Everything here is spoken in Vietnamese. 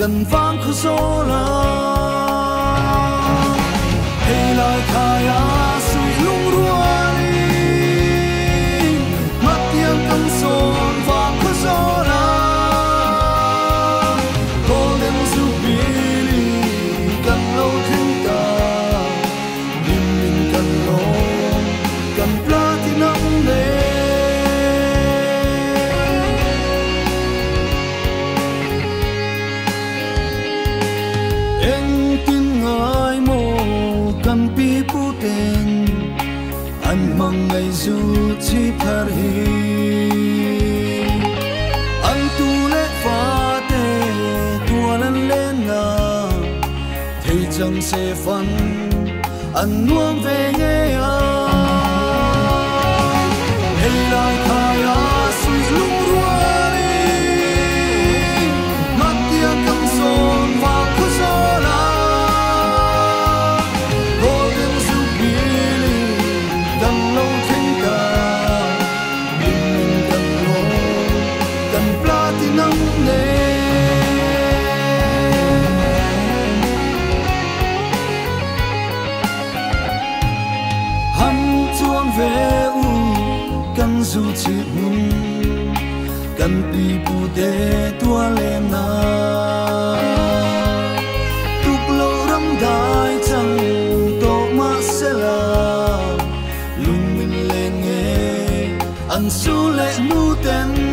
Cần 守了 kan pi pu ten an mong ngày du chi thar hi an tu le pha te tua lan lên na thấy chẳng se phân an nuông về nghe ai. Hay 飞舞，甘肃起舞，甘比不得多嘞那。独楼让大正，多马塞拉，路明嘞耶，安苏嘞路灯。